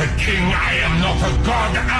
a king, I am not a god,